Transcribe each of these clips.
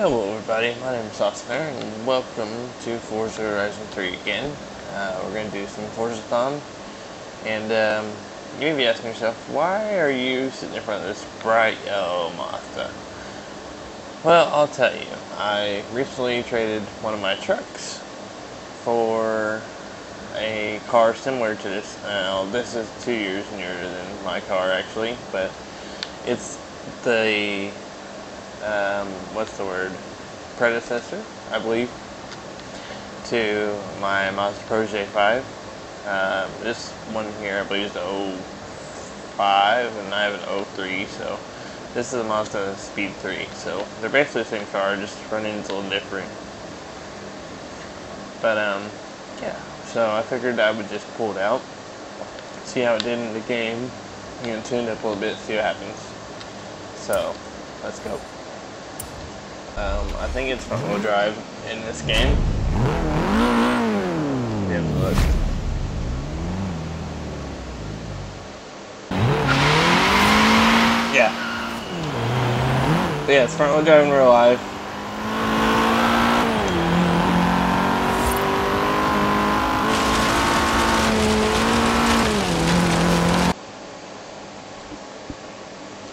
Hello everybody, my name is Austin and welcome to Forza Horizon 3 again. Uh, we're going to do some Forzathon. And um, you may be asking yourself, why are you sitting in front of this bright yellow Mazda? Well, I'll tell you. I recently traded one of my trucks for a car similar to this. Now, this is two years newer than my car actually, but it's the um, what's the word, predecessor, I believe, to my Mazda Protege 5. Um, this one here, I believe, is the 05, and I have an 03, so this is a Mazda Speed 3. So they're basically the same car, just front end's a little different. But, um, yeah, so I figured I would just pull it out, see how it did in the game, you know, tune it up a little bit, see what happens. So, let's go. Um, I think it's front wheel drive in this game. Yeah, look. Yeah. But yeah, it's front wheel drive in real life.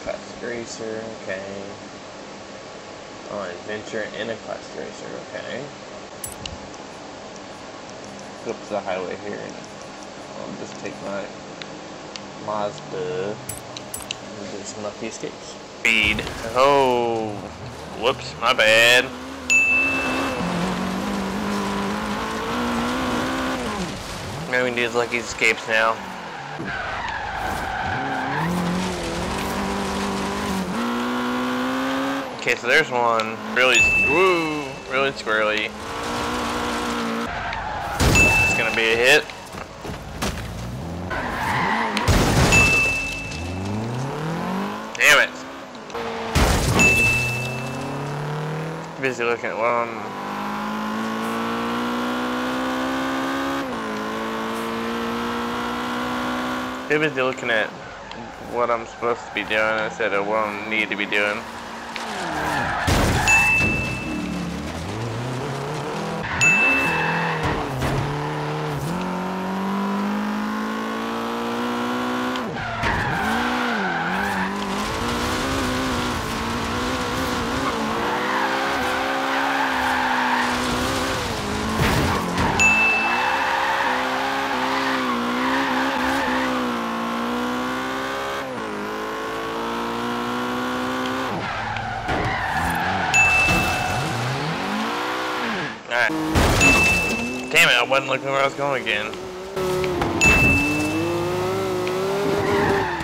Classic racer, okay. Oh, adventure okay. Go up to the highway here and I'll just take my Mazda and do some lucky escapes. Speed. Oh, whoops, my bad. Maybe we can do lucky escapes now. Okay, so there's one really, woo, really squirrely. It's gonna be a hit. Damn it. Busy looking at one. Too busy looking at what I'm supposed to be doing instead of what I need to be doing. Damn it, I wasn't looking where I was going again.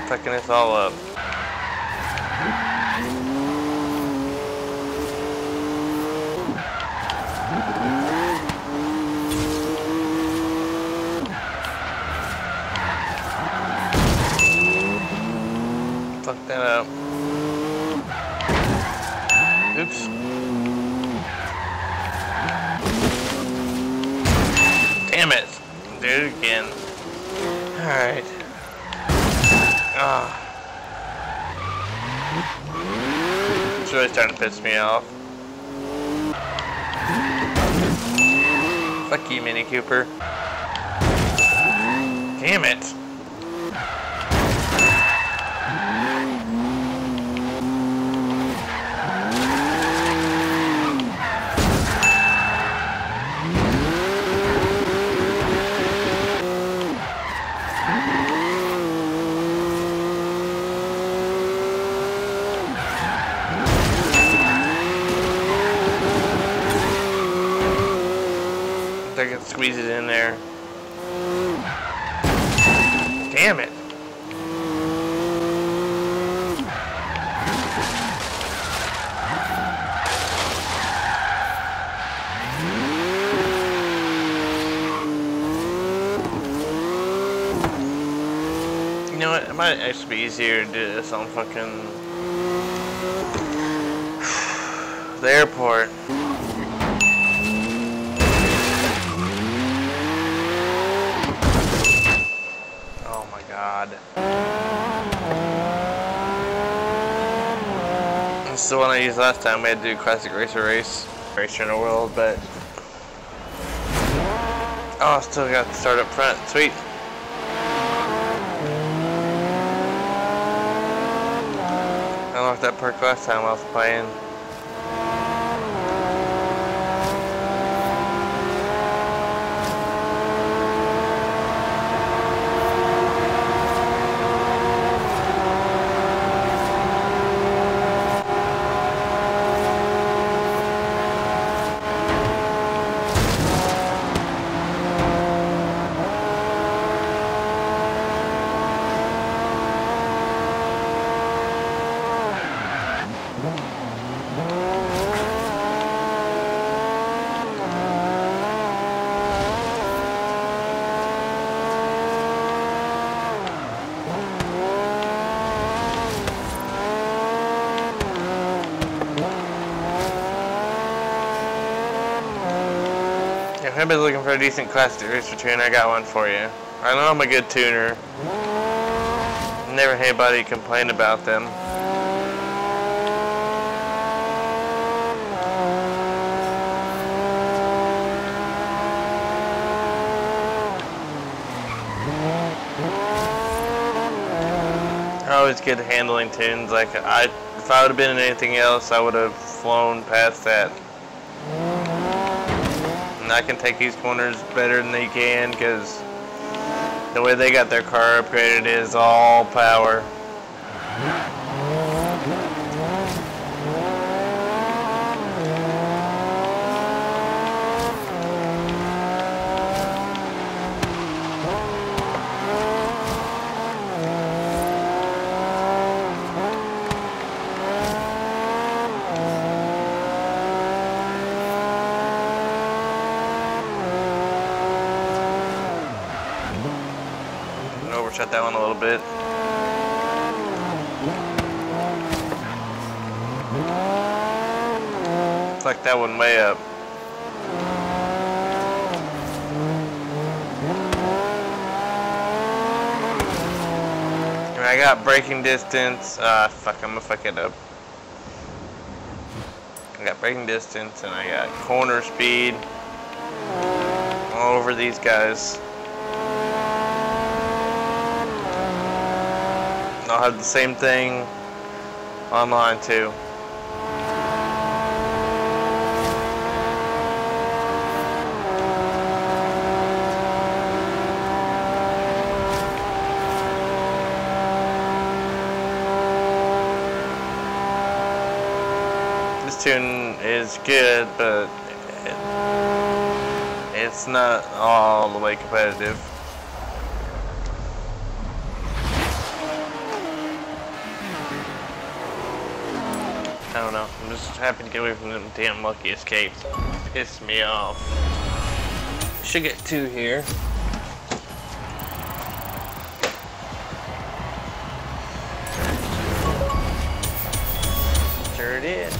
Fucking this all up. Fuck that up. It again. Alright. Ah. It's really starting to piss me off. Fuck you, Mini Cooper. Damn it! Squeeze it in there. Damn it. You know what? It might actually be easier to do this on fucking the airport. God. This is the one I used last time. We had to do Classic Racer Race. Racer in the world, but... Oh, still got to start up front. Sweet. I unlocked that perk last time I was playing. If anybody's looking for a decent classic racer tuner, I got one for you. I know I'm a good tuner. Never had anybody complain about them. Always get handling tunes. Like I, if I would have been in anything else, I would have flown past that. And I can take these corners better than they can because the way they got their car upgraded is all power. That one a little bit. It's like that one way up. I got braking distance. Ah, fuck, I'm gonna fuck it up. I got braking distance and I got corner speed all over these guys. I'll have the same thing online too. This tune is good, but it, it's not all the way competitive. Just happy to get away from them damn lucky escapes. Pissed me off. Should get two here. Sure did.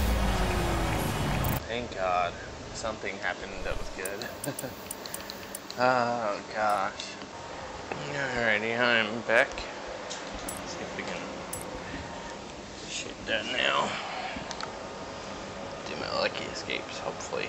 Thank God. Something happened that was good. oh gosh. Alrighty, I'm back. Let's see if we can shoot that now my lucky escapes, hopefully.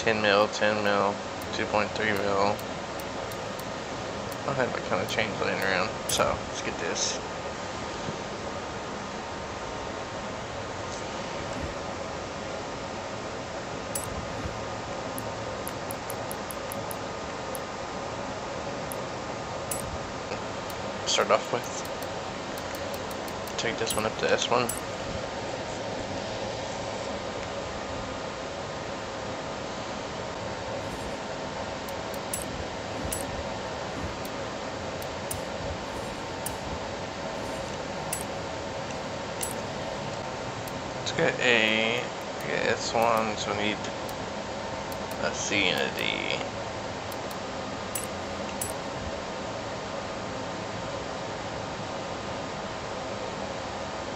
10 mil, 10 mil, 2.3 mil. I have a kind of change laying around, so let's get this. Start off with. Take this one up to S1. Get a, get S1, so we need a C and a D.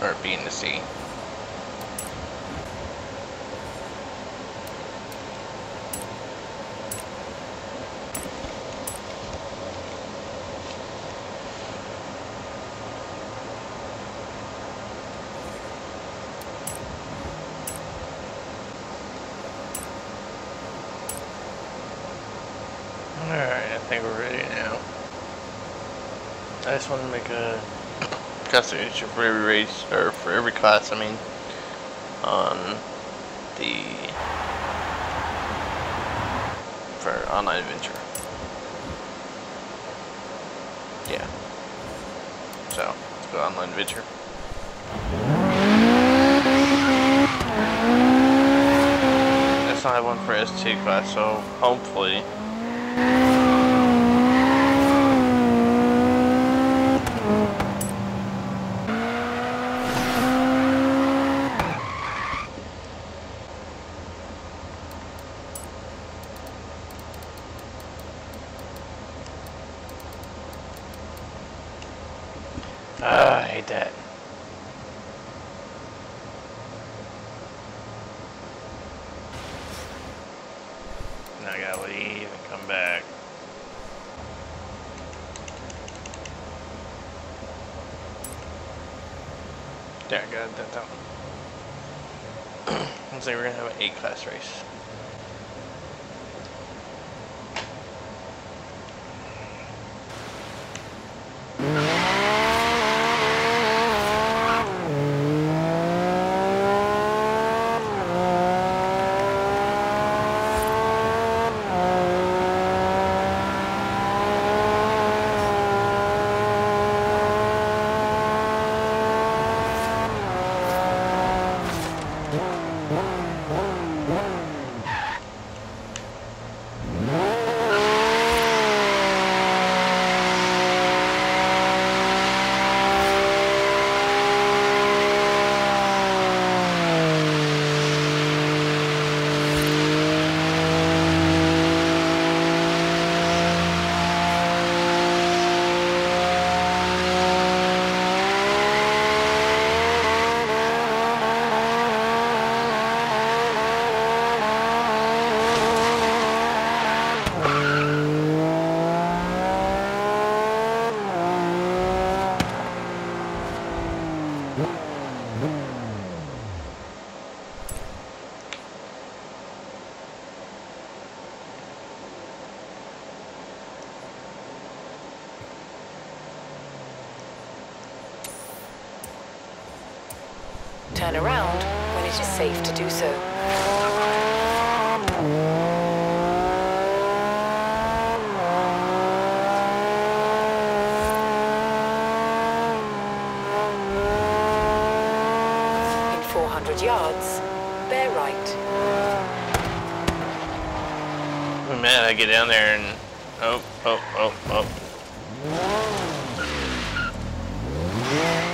Or B and a C. Alright, I think we're ready now. I just want to make a custom issue for every race, or for every class, I mean, on the, for online adventure. Yeah. So, let's go online adventure. I not one for S2 class, so hopefully Ah, I hate that. Now I gotta leave and come back. There, I got that down. Looks like we're gonna have an eight class race. Turn around when it is safe to do so. In 400 yards, bear right. Oh, I'm mad I get down there and oh, oh, oh, oh.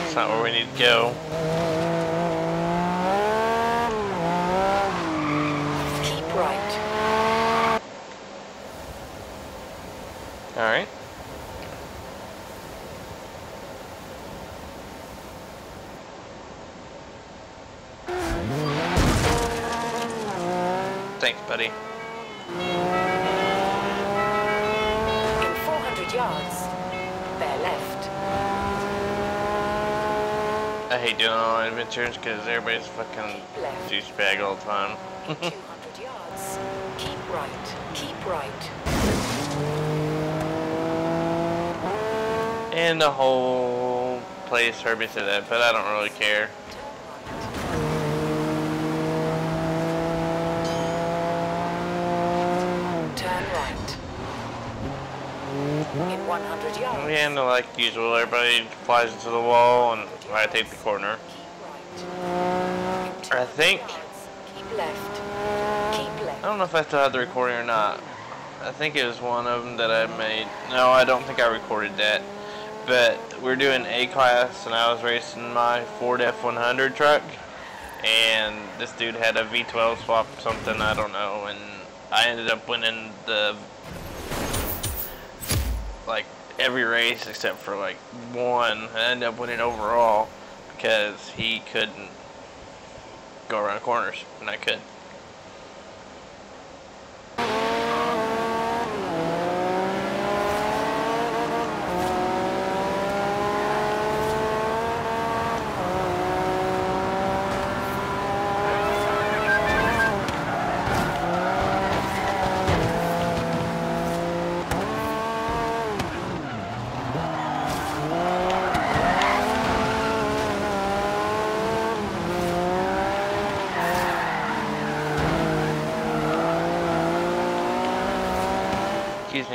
It's not where we need to go. In 400 yards, bear left. I hate doing all adventures because everybody's fucking douchebag all the time. 200 yards, keep right, keep right. And the whole place heard me say that, but I don't really care. 100 yards. We handle like usual, everybody flies into the wall and I take the corner. Right. I think- Keep left. Keep left. I don't know if I still have the recording or not. I think it was one of them that I made. No, I don't think I recorded that. But we're doing A class, and I was racing my Ford F100 truck, and this dude had a V12 swap something I don't know, and I ended up winning the like every race except for like one. I ended up winning overall because he couldn't go around corners, and I could.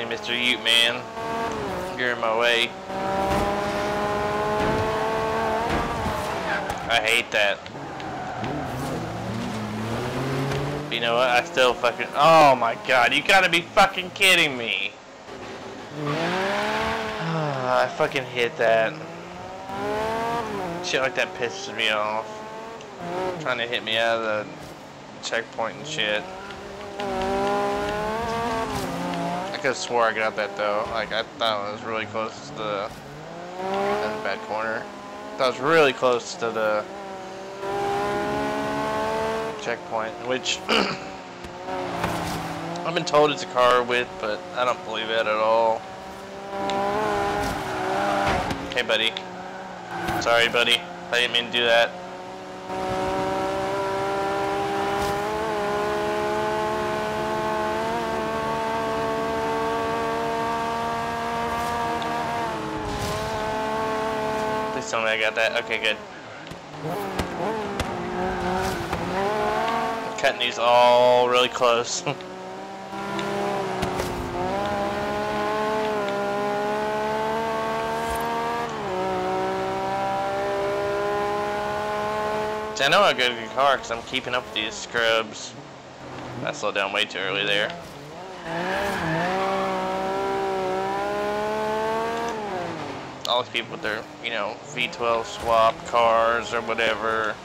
Mr. Ute Man. You're in my way. I hate that. You know what? I still fucking. Oh my god, you gotta be fucking kidding me. Ah, I fucking hit that. Shit like that pisses me off. Trying to hit me out of the checkpoint and shit. I could have swore I got that though. Like I thought it was really close to the a bad corner. That was really close to the checkpoint, which I've been told it's a car width, but I don't believe it at all. Okay, buddy. Sorry, buddy. I didn't mean to do that. Tell me I got that. Okay, good. Cutting these all really close. I know I got a good car because I'm keeping up with these scrubs. I slowed down way too early there. All these people with their, you know, V12 swap cars or whatever.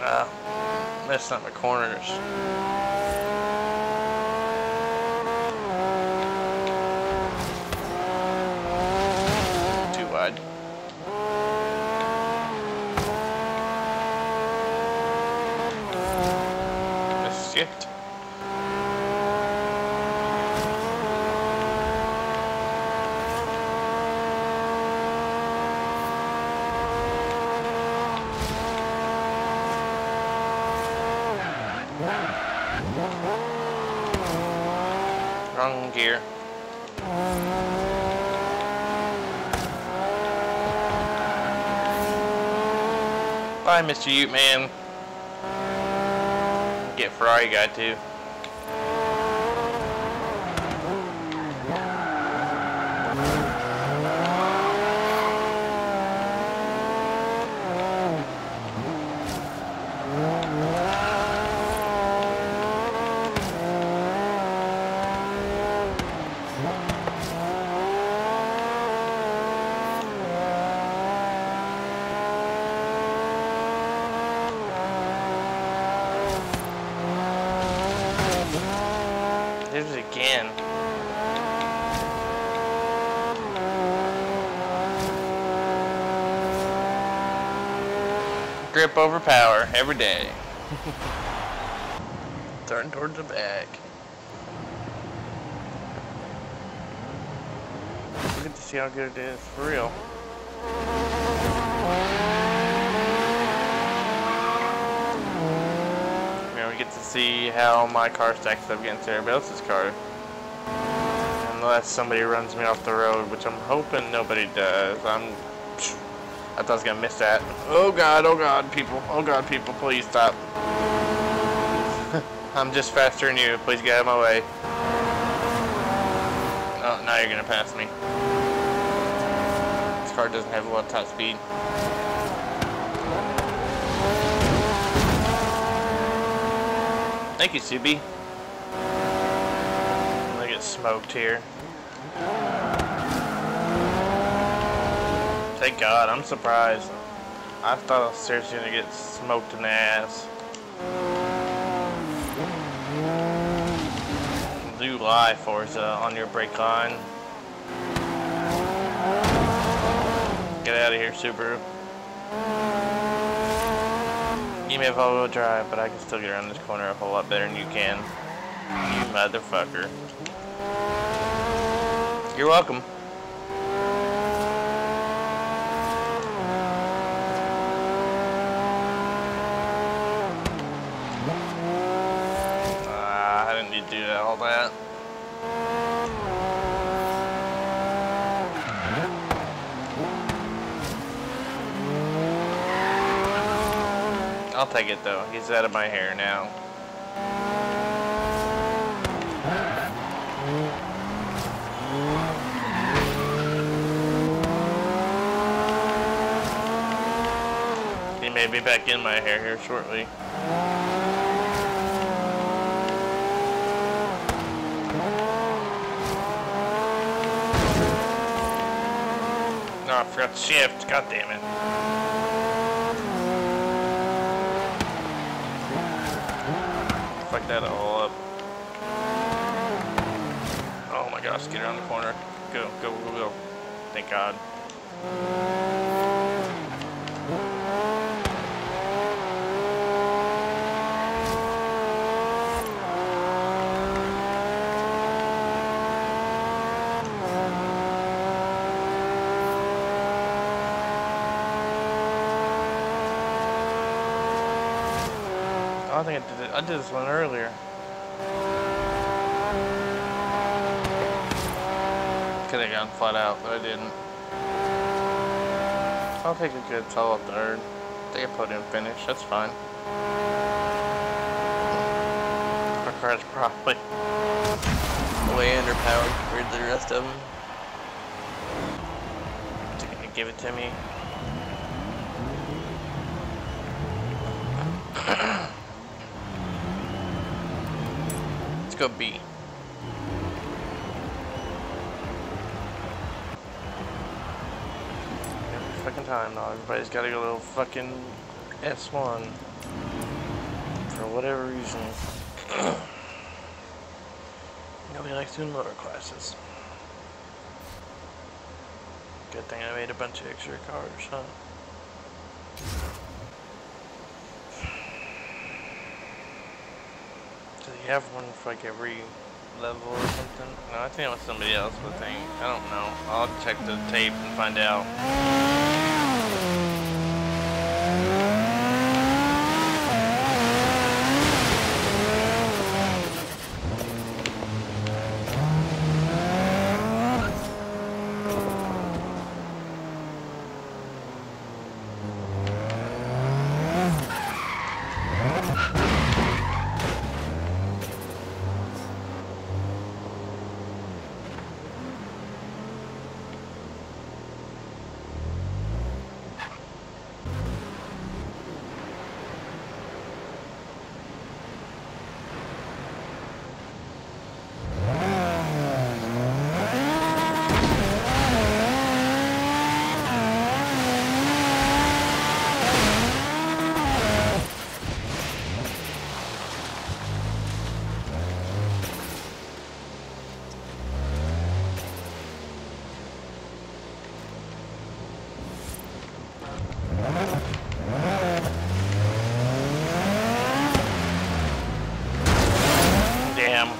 Nah, that's not my corners. Too gear. Bye, Mr. Ute Man. Get Ferrari guy too. There's it again. Grip over power every day. Turn towards the back. get to see how good it is, for real. You we get to see how my car stacks up against everybody else's car. Unless somebody runs me off the road, which I'm hoping nobody does. I'm... I thought I was gonna miss that. Oh god, oh god, people. Oh god, people, please stop. I'm just faster than you. Please get out of my way. Oh, now you're gonna pass me. This car doesn't have a lot of top speed. Thank you, Subi. I'm gonna get smoked here. Thank God, I'm surprised. I thought I was seriously gonna get smoked in the ass. Do lie, Forza, on your brake line. Get out of here, Subaru. You may have all-wheel drive, but I can still get around this corner a whole lot better than you can. You motherfucker. You're welcome. To do all that. I'll take it though. He's out of my hair now. He may be back in my hair here shortly. I forgot to shift. God damn it. Fuck that all up. Oh my gosh, get around the corner. Go, go, go, go. Thank God. I think I did it. I did this one earlier. Could have gone flat out, but I didn't. I'll take a good solid third. Take a podium finish. That's fine. My car's probably way underpowered compared to the rest of them. It gonna give it to me? Let's go B. Every fucking time, though. Everybody's got to go to fucking S1 for whatever reason. Nobody likes doing lower classes. Good thing I made a bunch of extra cars, huh? They have one for like every level or something? No, I think it was somebody else, but thing. I don't know. I'll check the tape and find out.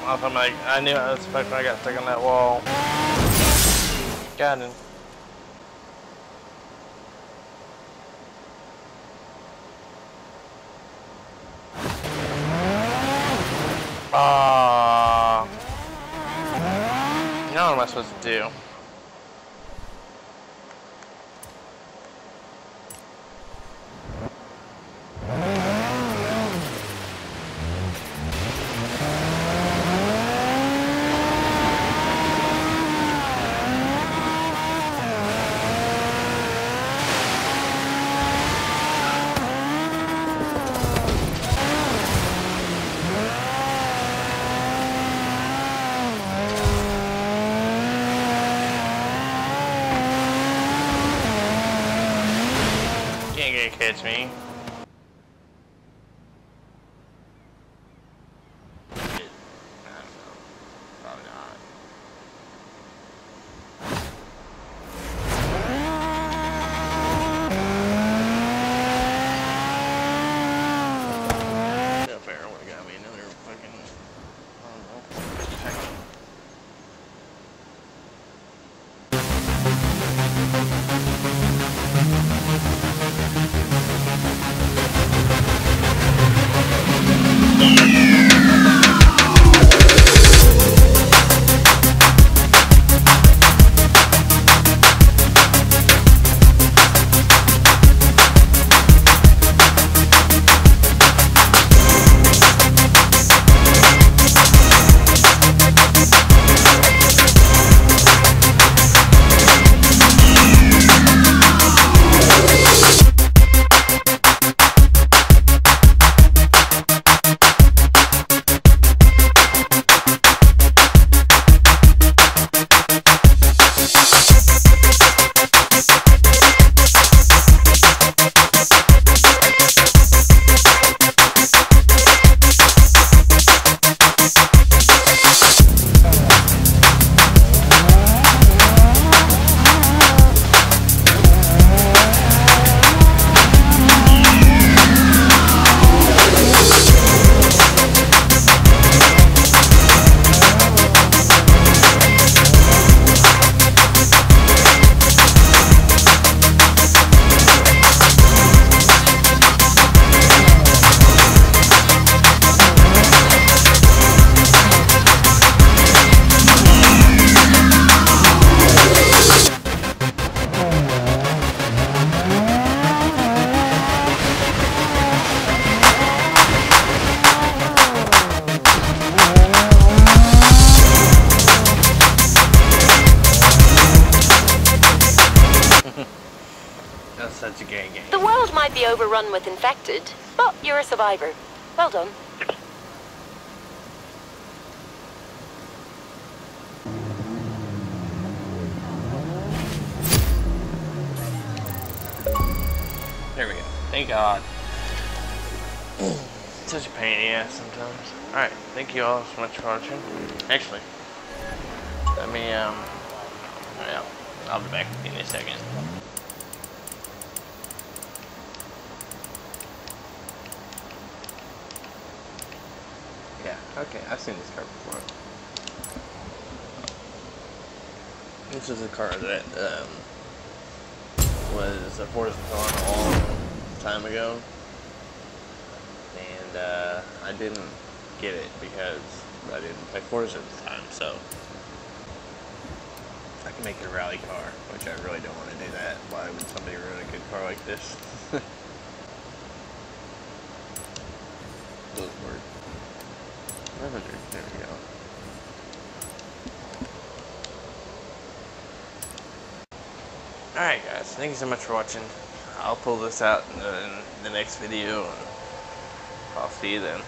I thought my, I knew I was expecting I got stuck on that wall. Got him. Ah. now what am I supposed to do? Catch me. Well done. There we go. Thank God. Such a pain in the ass sometimes. Alright, thank you all so much for watching. Actually, let me, um, well, I'll be back in a second. Yeah, okay, I've seen this car before. This is a car that, um, was a Forzathon a long time ago. And, uh, I didn't get it because I didn't play Forza at the time, so. I can make it a rally car, which I really don't want to do that. Why would somebody ruin a good car like this? 100, there we go. Alright guys, thank you so much for watching. I'll pull this out in the, in the next video and I'll see you then.